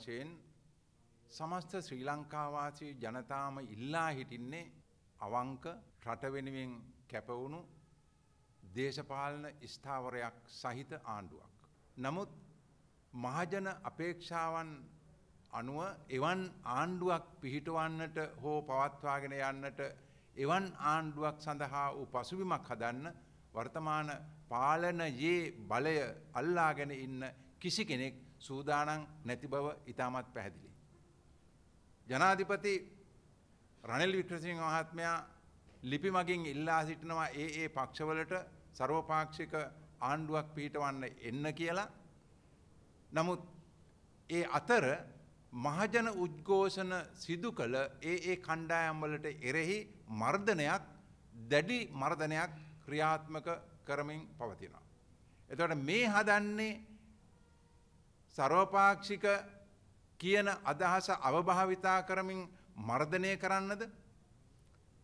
වශයෙන් සමස්ත ශ්‍රී ලංකාවාසී ජනතාම ඉල්ලා හිටින්නේ අවංක රට වෙනුවෙන් කැපවුණු දේශපාලන ස්ථාවරයක් සහිත ආණ්ඩුවක්. නමුත් මහජන අපේක්ෂාවන් අනුව එවන් ආණ්ඩුවක් පිහිටවන්නට හෝ පවත්වාගෙන යන්නට එවන් ආණ්ඩුවක් සඳහා වූ පසුබිමක් හදන්න වර්තමාන පාලනයේ බලය අල්ලාගෙන ඉන්න කිසි කෙනෙක් සූදානන් නැති බව ඉතාමත් පැහැදිලි. ජනාධිපති රනිල් වික්‍රසිංහ මහත්මයා ලිපි මගින් ඉල්ලා සිටිනවා ඒ ඒ පක්ෂවලට සර්වපාක්ෂික ආණ්ඩුවක් පිහිටවන්න එන්න කියලා. නමුත් ඒ අතර මහජන උද්ඝෝෂණ සිදු කළ ඒ ඒ කණ්ඩායම්වලට එරෙහි මර්ධනයක් දැඩි මර්ධනයක් ක්‍රියාත්මක කරමින් පවතිනවා. එතවට මේ හදන්නේ සර්වපාක්ෂික කියන අදහස අවභාවිතා කරමින් මර්ධනය කරන්නද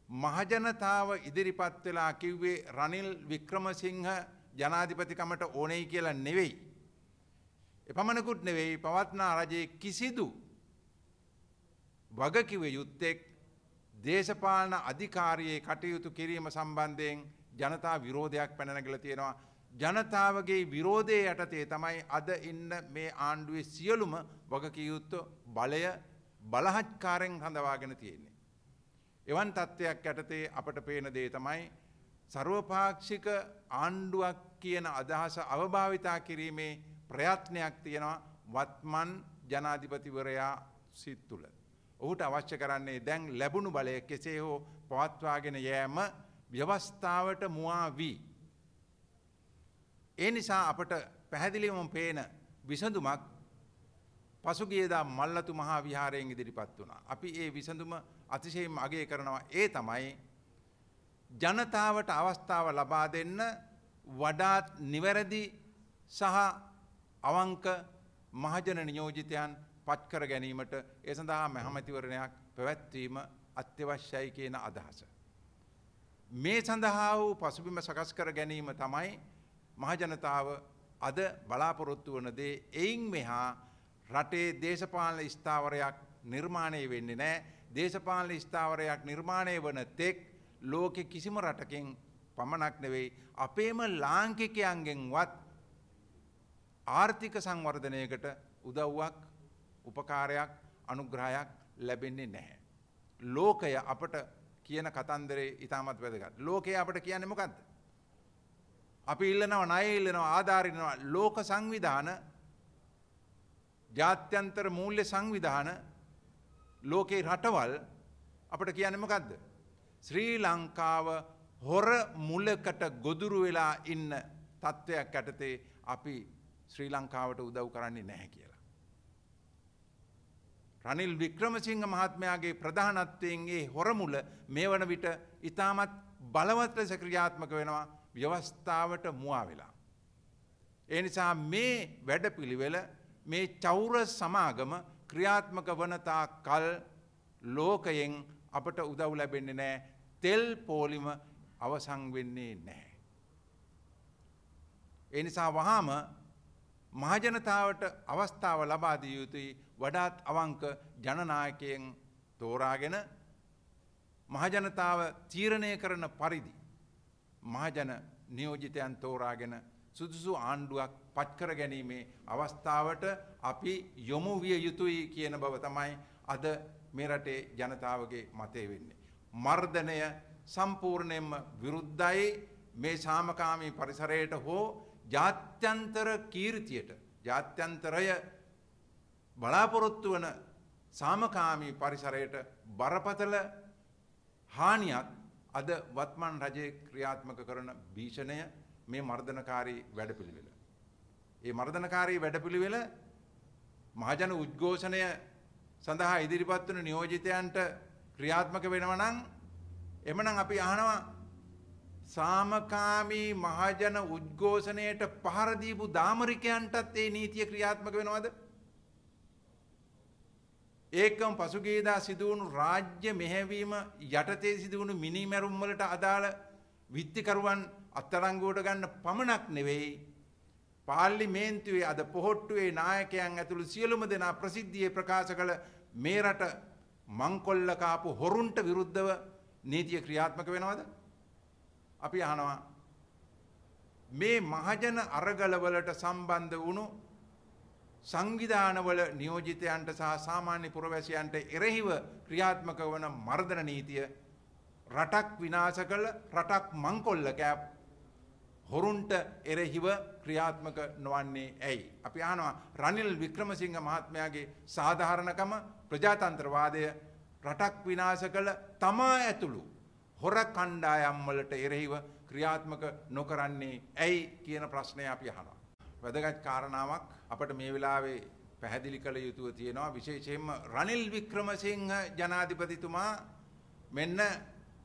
මහජනතාව ඉදිරිපත් වෙලා කිව්වේ රනිල් වික්‍රමසිංහ ජනාධිපතිකමට ඕනෙයි කියලා නෙවෙයි. එපමණකුත් නෙවෙයි පවත්නා රජයේ කිසිදු වගකිව යුත්තෙක් දේශපාලන අධිකාරයේ කටයුතු කිරීම සම්බන්ධයෙන් ජනතා විරෝධයක් පැනනගල තියෙනවා. ජනතාවගේ විරෝධය යටතේ තමයි අද ඉන්න මේ ආණ්ඩුවේ සියලුම වගකියයුත්තු බලය බලහත්කාරෙන් හඳවාගෙන තියෙන්නේ. එවන් තත්ත්වයක් යටතේ අපට පේන දේ තමයි සර්වපාක්ෂික ආණ්ඩුවක් කියන අදහස අවභාවිතා කිරීමේ ප්‍රයත්නයක් තියෙනවා වත්මන් ජනාධිපතිවරයා සිත් තුළ. ඔහුට අවශ්‍ය කරන්නේ දැන් ලැබුණු බලය කෙසේ හෝ පවත්වාගෙන යෑම ව්‍යවස්ථාවට මුවා වී. ඒ නිසා අපට පැහැදිලිවම පේන විසඳුමක් පසුගියදා මල්ලතු මහා විහාරයෙන් ඉදිරිපත් වුණා. අපි ඒ විසඳුම අතිශයෙන් අගය කරනවා ඒ තමයි ජනතාවට අවස්ථාව ලබා දෙන්න වඩාත් නිවැරදි සහ අවංක මහජන නියෝජිතයන් පත්කර ගැනීමට ඒ සඳහා මැහමතිවරණයක් පැවැත්වීම අත්‍යවශ්‍යයි කියන අදහස. මේ සඳහා වූ පසුබිම සකස් කර ගැනීම තමයි මහජනතාව අද බලාපොරොත්තු වන දේ එයින් මෙහා රටේ දේශපාලන ස්ථාවරයක් නිර්මාණය වෙන්නේ නෑ දේශපාලන ස්ථාවරයක් නිර්මාණය වන තෙක් ලෝකෙ කිසිම රටකින් පමණක් නෙවෙයි අපේම ලාංකිකයන්ගෙන්වත් ආර්ථික සංවර්ධනයකට උදව්වක් උපකාරයක් අනුග්‍රහයක් ලැබෙන්නේ නැහැ. ලෝකය අපට කියන කතන්දරේ ඉතාමත් වැදගත්. ලෝකය අපට කියන්නේ මොකක්ද. අපි ඉල්ලනවා නය ඉල්ලනවා ආධාරනවා ලෝක සංවිධාන ජාත්‍යන්තර මූල්‍ය සංවිධාන ලෝකයේ රටවල් අපට කියන්න මොකක්ද. ශ්‍රී ලංකාව හොර මුලකට ගොදුරු වෙලා ඉන්න තත්ත්වයක් ඇටතේ අපි ශ්‍රී ලංකාවට උදව් කරන්නේ නැහැ කියලා. රනිල් වික්‍රමසිංහ මහත්මයාගේ ප්‍රධානත්වයෙන්ගේ හොරමුල මේ වන විට ඉතාමත් බලවත් ලෙස ක්‍රියාත්මක වෙනවා ව්‍යවස්ථාවට මුවා වෙලා. ඒ නිසා මේ වැඩ පිළිවෙල මේ චෞර සමාගම ක්‍රියාත්මක වනතා කල් ලෝකයෙන් අපට උදව් ලැබෙන්නේ නෑ තෙල් පෝලිම අවසං වෙන්නේ නැහැ. එනිසා වහාම මහජනතාවට අවස්ථාව ලබාදිය යුතුයි වඩාත් අවංක ජනනායකයෙන් තෝරාගෙන මහජනතාව තීරණය කරන පරිදි මහජන නියෝජිතයන් තෝරාගෙන සුදුසු ආණ්ඩුවක් පත්කර ගැනීමේ අවස්ථාවට අපි යොමු විය යුතුයි කියන බව තමයි අද මේ රටේ ජනතාවගේ මතය වෙන්නේ. මර්ධනය සම්පූර්ණයෙන්ම විරුද්ධයි මේ සාමකාමී පරිසරයට හෝ ජාත්‍යන්තර කීර්තියට ජාත්‍යන්තරය බලාපොරොත්තු වන සාමකාමී පරිසරයට බරපතල හානියක් අද වත්මන් රජයේ ක්‍රියාත්මක කරන භීෂණය මේ මර්ධනකාරී වැඩපිළිවෙල. ඒ මර්ධනකාරී වැඩපිළිවෙල මහජන උද්ඝෝෂණය සඳහා ඉදිරිපත් වන නියෝජිතයන්ට ක්‍රියාත්මක වෙනවනම් එමනම් අපි අහනවා සාමකාමී මහජන උද්ඝෝෂණයට පහර දීපු දාමරිකයන්ටත් ඒ නීතිය ක්‍රියාත්මක වෙනවද? ඒකම පසුගියදා සිදුවුණු රාජ්‍ය මෙහෙවීම යටතේ සිදුවුණු මිනිමැරුම් වලට අදාළ විත්තිකරුවන් අත්අඩංගුවට ගන්න පමණක් නෙවෙයි පාර්ලිමේන්තුවේ අද පොහොට්ටුවේ නායකයන් ඇතුළු සියලුම දෙනා ප්‍රසිද්ධියේ ප්‍රකාශ කළ මේ රට මංකොල්ල කාපු හොරුන්ට විරුද්ධව නීතිය ක්‍රියාත්මක වෙනවද? අපි අහනවා මේ මහජන අරගලවලට සම්බන්ධ වුණු සංවිධානවල නියෝජිතයන්ට සහ සාමාන්‍ය පුරවැසියන්ට එරෙහිව ක්‍රියාත්මක වන මර්ධන නීතිය රටක් විනාශ කළ රටක් මංකොල්ල කෑප් හොරුන්ට එරෙහිව ක්‍රියාත්මක නොවන්නේ ඇයි. අපි අහනවා රනිල් වික්‍රමසිංහ මහත්මයාගේ සාධාරණකම ප්‍රජාතන්ත්‍රවාදය රටක් විනාශ කළ තමා ඇතුළු හොර කණ්ඩායම් වලට එරෙහිව ක්‍රියාත්මක නොකරන්නේ ඇයි කියන ප්‍රශ්නය අපි අහනවා. වැදගත් කාරණාවක් අපට මේ වෙලාවේ පැහැදිලි කළ යුතුව තියෙනවා විශේෂයෙන්ම රනිල් වික්‍රමසිංහ ජනාධිපතිතුමා මෙන්න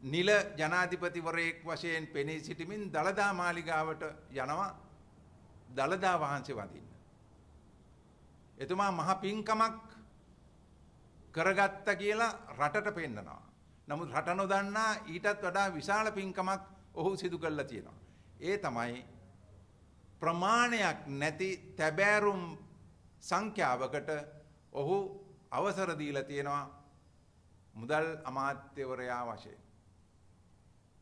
නිල ජනාධිපතිවරයෙක් වශයෙන් පෙනී සිටිමින් දළදා මාලිගාවට යනවා දළදා වහන්සේ වඳින්න. එතුමා මහ පින්කමක් කරගත්ත කියලා රටට පෙන්නනවා. නමුත් රට නොදන්නා ඊටත් වඩා විශාල පින්කමක් ඔහු සිදු කරලා තියෙනවා. ඒ තමයි ප්‍රමාණයක් නැති තැබෑරුම් සංඛ්‍යාවකට ඔහු අවසර දීලා තියෙනවා මුදල් අමාත්‍යවරයා වශයෙන්.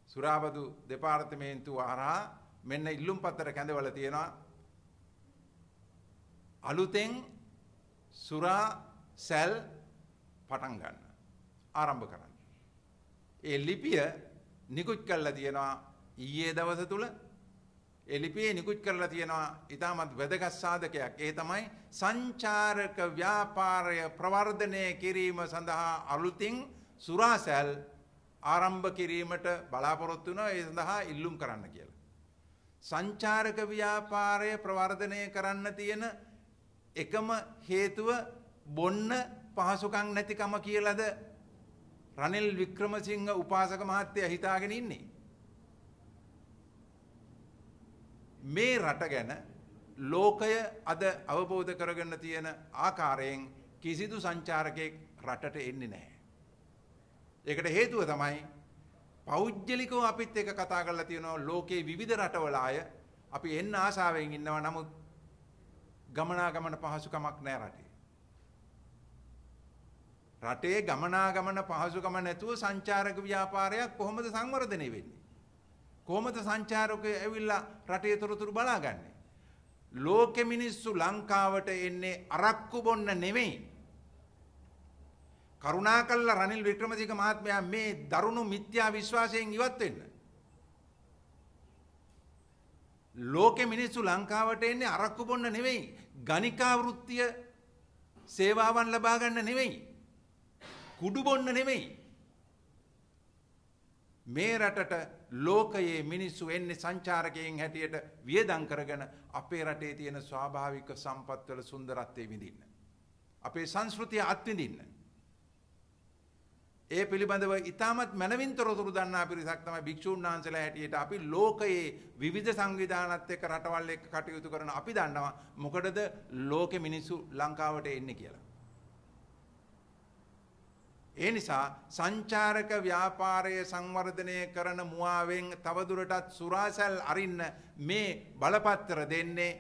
සුරාබදු දෙපාර්තමේන්තුව හරහා මෙන්න ඉල්ලුම් පත්තර කැඳවල තියෙනවා අලුතෙන් සුරා සැල් පටන් ගන්න ආරම්භ කරන්න. ඒ ලිපිය නිකුත් කරලා තියෙනවා ඊයේ දවස තුල ඒ ලිපියේ නිකුත් කරලා තියෙනවා ඊටමත් වැදගත් සාධකයක්. ඒ තමයි සංචාරක ව්‍යාපාරය ප්‍රවර්ධනය කිරීම සඳහා අලුතින් සුරාසැල් ආරම්භ කිරීමට බලාපොරොත්තු වෙනවා ඒ සඳහා ඉල්ලුම් කරන්න කියලා. සංචාරක ව්‍යාපාරය ප්‍රවර්ධනය කරන්න තියෙන එකම හේතුව බොන්න පහසුකම් නැතිකම කියලාද රනිල් වික්‍රමසිංහ උපාසක මහත්තයා හිතාගෙන ඉන්නේ. මේ රට ගැන ලෝකය අද අවබෝධ කරගන්න තියෙන ආකාරයෙන් කිසිදු සංචාරකයෙක් රටට එන්නේ නැහැ. ඒකට හේතුව තමයි පෞද්ගලිකව අපිත් එක කතා කරලා තියෙනවා ලෝකේ විවිධ රටවල අය අපි එන්න ආසාවෙන් ඉන්නවා නමුත් ගමනාගමන පහසුකමක් නැහැ රටේ. රටේ ගමනාගමන පහසුකම නැතුව සංචාරක ව්‍යාපාරයක් කොහොමද සංවර්ධනය වෙන්නේ? කොහොමද සංචාරකයෝ ඇවිල්ලා රටේ තොරතුරු බලාගන්නේ? ලෝකෙ මිනිස්සු ලංකාවට එන්නේ අරක්කු බොන්න නෙමෙයි. කරුණාකල්ලා රනිල් වික්‍රමසිංහ මහත්මයා මේ දරුණු මිත්‍යා විශ්වාසයෙන් ඉවත් වෙන්න. ලෝකෙ මිනිස්සු ලංකාවට එන්නේ අරක්කු බොන්න නෙවෙයි ගණිකා වෘත්තිය සේවාවන් ලබා ගන්න නෙවෙයි කුඩු බොන්න නෙමෙයි. මේ රටට ලෝකයේ මිනිස්සු එන්නේ සංචාරකයෙන් හැටියට වියදම් කරගෙන අපේ රටේ තියෙන ස්වාභාවික සම්පත්වල සුන්දරත්වය විඳින්න. අපේ සංස්කෘතිය අත්විඳින්න. ඒ පිළිබඳව ඉතාමත් මැනවින් තොරතුරු දන්නා පිරිසක් තමයි භික්ෂූන් වහන්සේලා හැටියට අපි ලෝකයේ විවිධ සංවිධානත් එක්ක රටවල් එක්ක කටයුතු කරන අපි දන්නවා මොකටද ලෝකෙ මිනිස්සු ලංකාවට එන්නේ කියලා. ඒ නිසා සංචාරක ව්‍යාපාරය සංවර්ධනය කරන මුවාවෙන් තවදුරටත් සුරාසැල් අරින්න මේ බලපත්තර දෙන්නේ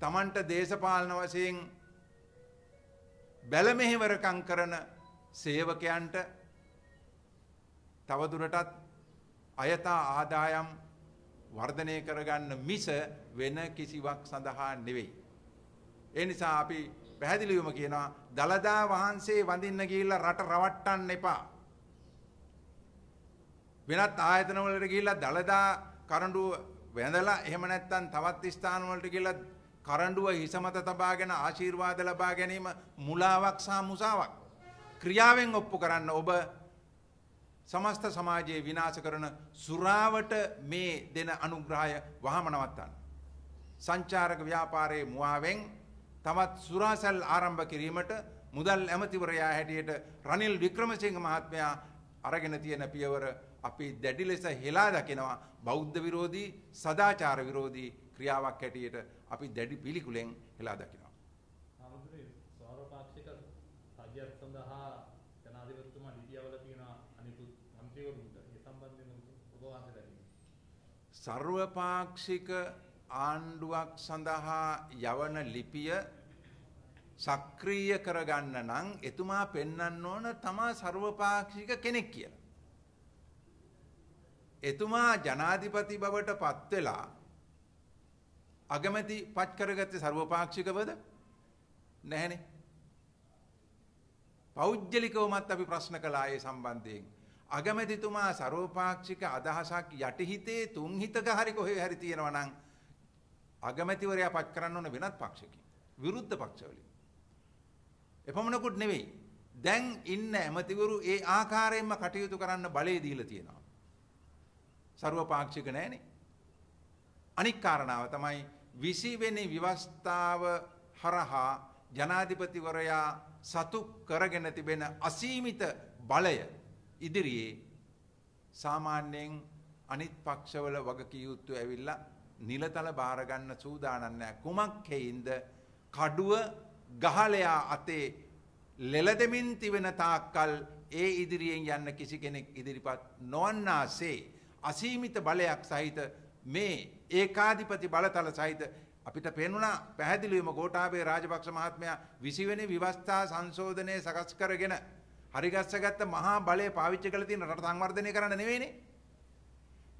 තමන්ට දේශපාලන වශයෙන් බැලමෙහිවරකං කරන සේවකයන්ට තවදුරටත් අයතා ආදායම් වර්ධනය කරගන්න මිස වෙන කිසිවක් සඳහා නෙවෙයි. ඒ නිසා අපි පැහැදිලිවම කියනවා දළදා වහන්සේ වඳින්න ගිහිල්ලා රට රවට්ටන්න එපා. වෙනත් ආයතන වලට ගිහිල්ලා දළදා කරඬුව වැඳලා එහෙම නැත්නම් තවත් ස්ථාන වලට ගිහිල්ලා කරඬුව හිස මත තබාගෙන ආශිර්වාද ලබා ගැනීම මුලාවක් සහ මුසාවක්. ක්‍රියාවෙන් ඔප්පු කරන්න ඔබ සමස්ත සමාජයේ විනාශ කරන සුරාවට මේ දෙන අනුග්‍රහය වහම නවත්තන්න. සංචාරක ව්‍යාපාරයේ මුවාවෙන් තවත් සුරාසැල් ආරම්භ කිරීමට මුදල් ඇමතිවරයා හැටියට රනිල් වික්‍රමසිංහ මහත්මයා අරගෙන තියෙන පියවර අපි දැඩි ලෙස හෙලා දකිනවා බෞද්ධ විරෝධී සදාචාර විරෝධී ක්‍රියාවක් හැටියට අපි දැඩි පිළිකුලෙන් හෙලා දකිනවා. හාමුදුරේ ස්වරපාක්ෂික රජයක් සඳහා ජනාධිපතිතුමා ලිපියවල තියෙන අනිකුත් මන්ත්‍රීවරුන්ට ඒ සම්බන්ධයෙන් ඔබ වහන්සේ දැක්කේ. සර්වපාක්ෂික ආණ්ඩුවක් සඳහා යවන ලිපිය සක්‍රීය කරගන්න නම් එතුමා පෙන්වන්න ඕන තමා ਸਰවපාක්ෂික කෙනෙක් කියලා. එතුමා ජනාධිපති බවට පත් වෙලා අගමැති පත් කරගත්තේ ਸਰවපාක්ෂිකවද? නැහනේ. පෞද්ගලිකවමත් අපි ප්‍රශ්න කළා ඒ සම්බන්ධයෙන්. අගමැතිතුමා ਸਰවපාක්ෂික අදහසක් යටිහිතේ තුන්හිතක හරි කොහේ හරි තියෙනවා නම් අගමැතිවරයා පත් කරන්න ඕන වෙනත් පක්ෂකින්. විරුද්ධ පක්ෂවලින්. එපමණකුත් නෙවෙයි. දැන් ඉන්න ඇමතිවරු ඒ ආකාරයෙන්ම කටයුතු කරන්න බලය දීලා තියෙනවා. ਸਰවපාක්ෂික නැහැනේ. අනික් කාරණාව තමයි 20 වෙනි ව්‍යවස්ථාව හරහා ජනාධිපතිවරයා සතු කරගෙන තිබෙන අසීමිත බලය ඉදිරියේ සාමාන්‍යයෙන් අනිත් පක්ෂවල වගකිය යුතු ඇවිල්ලා නිලතල බාර ගන්න සූදානම් නැහැ. කුමක් හේින්ද කඩුව ගහලයා අතේ ලෙලදෙමින් තිබෙන තාක්කල් ඒ ඉදිරියෙන් යන්න කිසි කෙනෙක් ඉදිරිපත් නොවන්නාසේ අසීමිත බලයක් සහිත මේ ඒකාධිපති බලතල සහිත අපිට පෙනුණා පැහැදිලිවම ගෝඨාභය රාජපක්ෂ මහත්මයා 20 වෙනි විවස්ථා සංශෝධනය සකස් කරගෙන හරිගස්සගත්ත මහා බලය පාවිච්චි කරලා තියෙන රට සංවර්ධනය කරන්න නෙවෙයිනේ.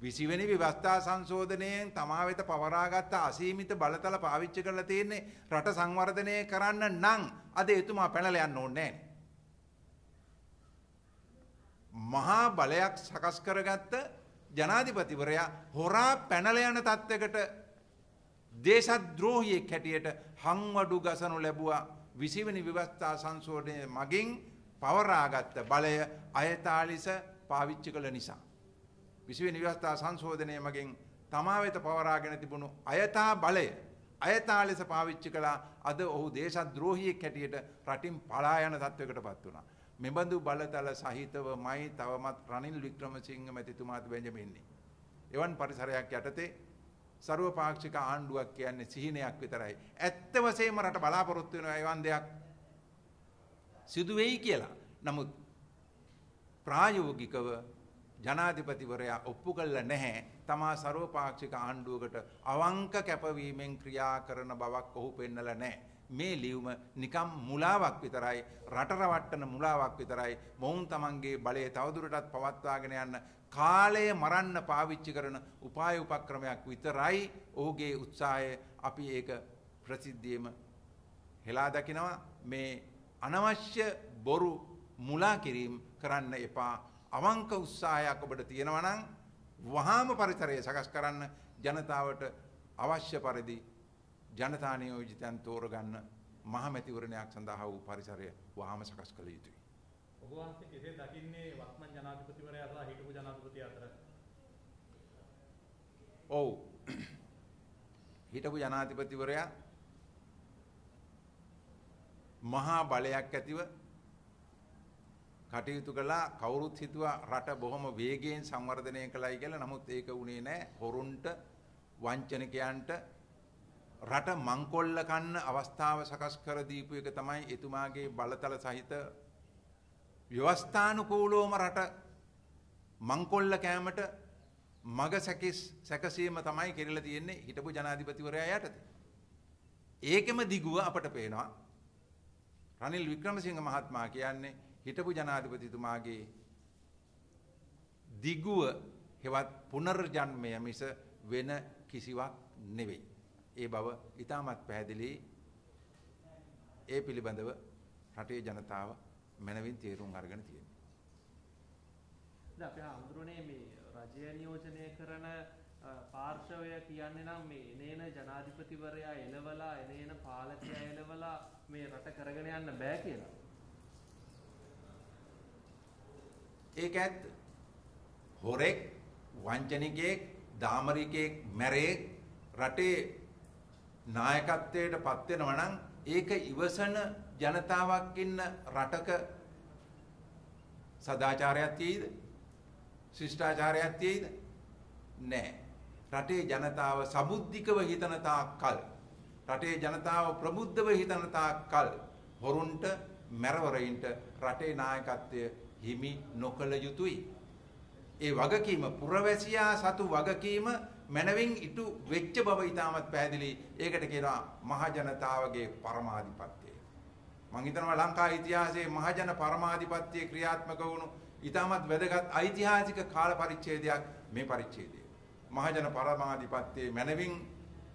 20 වෙනි විවස්ථා සංශෝධනයෙන් තමා වෙත පවරාගත්ත අසීමිත බලතල පාවිච්චි කරලා තියෙන්නේ රට සංවර්ධනය කරන්න නම් අද එතුමා පැනලා යන්න ඕනේ මහා බලයක් සකස් කරගත්ත ජනාධිපතිවරයා හොරා පැනලා යන තත්වයකට දේශද්‍රෝහියෙක් හැටියට හංවඩු ගසනු ලැබුවා 20 වෙනි විවස්ථා සංශෝධනය මගින් පවරාගත්ත බලය අයතාලිස පාවිච්චි කළ නිසා. විසිවෙනි ව්‍යවස්ථා සංශෝධනය මගින් තමා වෙත පවරාගෙන තිබුණු අයථා බලය අයථා ලෙස පාවිච්චි කළා අද ඔහු දේශද්‍රෝහියෙක් හැටියට රටින් පලා යන තත්වයකට පත් වුණා. මෙබඳු බලතල සහිතවමයි තවමත් රනිල් වික්‍රමසිංහ මැතිතුමාත් බැඳෙමින්නේ. එවන් පරිසරයක් යටතේ සර්වපාක්ෂික ආණ්ඩුවක් කියන්නේ සිහිනයක් විතරයි. ඇත්ත වශයෙන්ම රට බලාපොරොත්තු වෙන එවන් දෙයක් සිදු වෙයි කියලා. නමුත් ප්‍රායෝගිකව ජනාධිපතිවරයා ඔප්පු කළා නැහැ. තමා ਸਰවපාක්ෂික ආණ්ඩුවකට අවංක කැපවීමෙන් ක්‍රියා කරන බවක් ඔහු පෙන්නලා නැහැ. මේ ලියුම නිකම් මුලාවක් විතරයි රට රවට්ටන මුලාවක් විතරයි මොවුන් තමන්ගේ බලය තවදුරටත් පවත්වාගෙන යන්න කාලය මරන්න පාවිච්චි කරන උපාය උපක්‍රමයක් විතරයි ඔහුගේ උත්සාහය අපි ඒක ප්‍රසිද්ධියම හෙලා දකිනවා මේ අනවශ්‍ය බොරු මුලා කිරීම කරන්න එපා. අවංක උත්සාහයක් ඔබට තියෙනවා නම් වහාම පරිසරය සකස් කරන්න ජනතාවට අවශ්‍ය පරිදි ජනතා නියෝජිතයන් තෝරගන්න මහමැතිවරණයක් සඳහා වූ පරිසරය වහාම සකස් කළ යුතුයි. ඔබ වහන්සේ කෙසේ දකින්නේ වත්මන් ජනාධිපතිවරයා සහ හිටපු ජනාධිපති අතර? ඔව්. හිටපු ජනාධිපතිවරයා මහා බලයක් ඇතිව කටයුතු කළා කවුරුත් හිතුවා රට බොහොම වේගයෙන් සංවර්ධනය කළයි කියලා. නමුත් ඒක වුණේ නැහැ හොරුන්ට වංචනිකයන්ට රට මංකොල්ල කන්න අවස්ථාව සකස් කර දීපු එක තමයි එතුමාගේ බලතල සහිත ව්‍යවස්ථානුකූලවම රට මංකොල්ල කෑමට මග සැකස් සැකසීම තමයි කෙරලා තියෙන්නේ හිටපු ජනාධිපතිවරයා යටතේ. ඒකෙම දිගුව අපට පේනවා. රනිල් වික්‍රමසිංහ මහත්මයා කියන්නේ හිටපු ජනාධිපතිතුමාගේ දිගුව හෙවත් පුනර්ජන්මය මිස වෙන කිසිවක් නෙවෙයි. ඒ බව ඉතාමත් පැහැදිලි ඒ පිළිබඳව රටේ ජනතාව මැනවින් තේරුම් අරගෙන තියෙනවා. දැන් අපි හඳුරන්නේ මේ රජය නියෝජනය කරන පාර්ශවය කියන්නේ නම් මේ එනේන ජනාධිපතිවරයා එළවලා එනේන පාලකයා එළවලා මේ රට කරගෙන යන්න බෑ කියලා. ඒක ඇත්ත. හොරෙක්, වංචනිකයෙක්, දාමරිකයෙක් මැරෙක් රටේ නායකත්වයට පත් වෙනවා නම් ඒක ඉවසන ජනතාවක් ඉන්න රටක සදාචාරයක් තියෙයිද? ශිෂ්ටාචාරයක් තියෙයිද? නැහැ. රටේ ජනතාව සබුද්ධිකව හිතන තාක්කල් රටේ ජනතාව ප්‍රබුද්ධව හිතන තාක්කල් හොරුන්ට මැරවරයින්ට රටේ නායකත්වය හිමි නොකළ යුතුයි. ඒ වගකීම පුරවැසියා සතු වගකීම මැනවින් ඉටු වෙච්ච බව ඉතාමත් පැහැදිලි. ඒකට කියනවා මහජනතාවගේ පරමාධිපත්‍යය. මං හිතනවා ලංකා ඉතිහාසයේ මහජන පරමාධිපත්‍යයේ ක්‍රියාත්මක වුණු ඉතාමත් වැදගත් ඓතිහාසික කාල පරිච්ඡේදයක් මේ පරිච්ඡේදය. මහජන පරමාධිපත්‍යයේ මැනවින්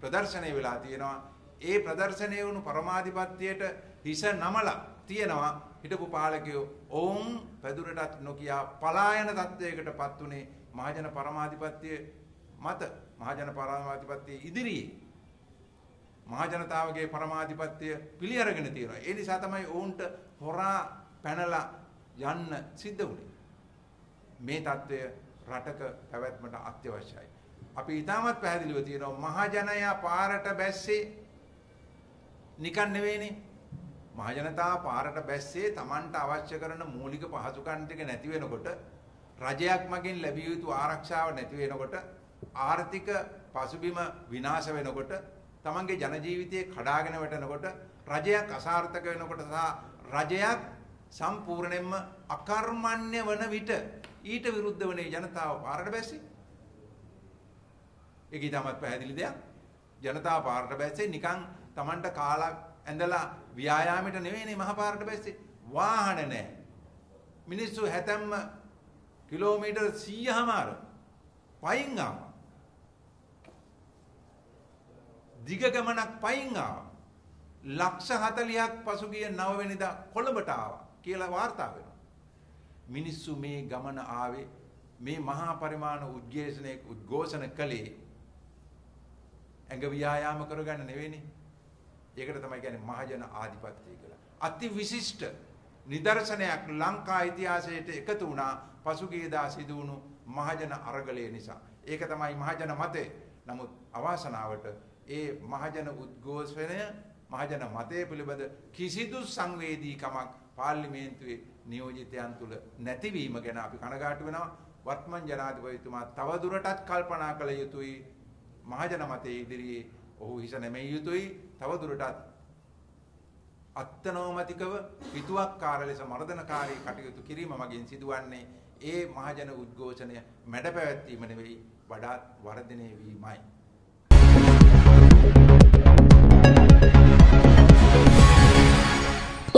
ප්‍රදර්ශනය වෙලා තියෙනවා. ඒ ප්‍රදර්ශනය වුණු පරමාධිපත්‍යයට හිස නමලා තියෙනවා හිටපු පාලකයෝ ඔවුන් පැදුරටත් නොකියා පලායන තත්ත්වයකට පත් වුණේ මහජන පරමාධිපත්‍ය මත මහජන පරමාධිපත්‍ය ඉදිරියේ මහජනතාවගේ පරමාධිපත්‍ය පිළිඅරගෙන තියෙනවා. ඒ නිසා තමයි ඔවුන්ට හොරා පැනලා යන්න සිද්ධ වුණේ. මේ தত্ত্বය රටක පැවැත්මට අත්‍යවශ්‍යයි. අපි ඊටමත් පැහැදිලිව තියෙනවා මහජනයා පාරට බැස්සේ නිකන් නෙවෙයිනේ මහජනතාව පාරට බැස්සේ Tamanට අවශ්‍ය කරන මූලික පහසුකම් ටික නැති වෙනකොට රජයක් මගින් ලැබිය යුතු ආරක්ෂාව නැති වෙනකොට ආර්ථික පසුබිම විනාශ වෙනකොට තමන්ගේ ජන ජීවිතයේ කඩාගෙන වැටෙනකොට රජයක් අසාර්ථක වෙනකොට සහ රජයක් සම්පූර්ණයෙන්ම අකර්මණ්‍ය වන විට ඊට විරුද්ධ වනේ ජනතාව පාරට බැස්සේ. ඒක ඊටමත් පැහැදිලි දෙයක්. ජනතාව පාරට බැස්සේ නිකන් Tamanට කාලා ඇඳලා ව්‍යායාමයට නෙවෙයිනේ මහ පාරට බැස්සේ. වාහන නැහැ. මිනිස්සු හැතැම්ම කිලෝමීටර් 100මාර පයින් ආවා. දිග ගමනක් පයින් ආවා. ලක්ෂ 40ක් පසුගිය 9 වෙනිදා කොළඹට ආවා කියලා වාර්තා වෙනවා. මිනිස්සු මේ ගමන ආවේ මේ මහා පරිමාණ උද්ඝෝෂණයේ උද්ඝෝෂණ කළේ ඇඟ ව්‍යායාම කරගන්න නෙවෙයිනේ. ඒකට තමයි කියන්නේ මහජන ආධිපත්‍යය කියලා. අති විශිෂ්ට නිදර්ශනයක් ලංකා ඉතිහාසයට එකතු වුණා පසුගියදා සිදු වුණු මහජන අරගලය නිසා. ඒක තමයි මහජන මතය. නමුත් අවාසනාවට ඒ මහජන උද්ඝෝෂණය මහජන මතය පිළිබඳ කිසිදු සංවේදීකමක් පාර්ලිමේන්තුවේ නියෝජිතයන් තුල නැතිවීම ගැන අපි කනගාටු වෙනවා. වර්තමාන ජනාධිපතිතුමා තවදුරටත් කල්පනා කළ යුතුයි මහජන මතයේ ඉදිරියේ ඔහු හිස නැමෙය යුතුයි තවදුරටත් අත්නෝමතිකව පිටුවක්කාර ලෙස මර්ධනකාරී කටයුතු කිරීම මගින් සිදුවන්නේ ඒ මහජන උද්ඝෝෂණය මැඩ පැවැත්වීම නෙවෙයි වඩාත් වර්ධනය වීමයි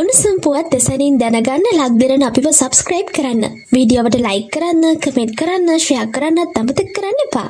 උණුසුම් පුවත් දෙසැනින් දැනගන්න ලක්දරන අපිව සබස්ක්‍රයිබ් කරන්න. වීඩියෝවට ලයික් කරන්න, කමෙන්ට් කරන්න, ෂෙයා කරන්නත් අමතක කරන්න එපා.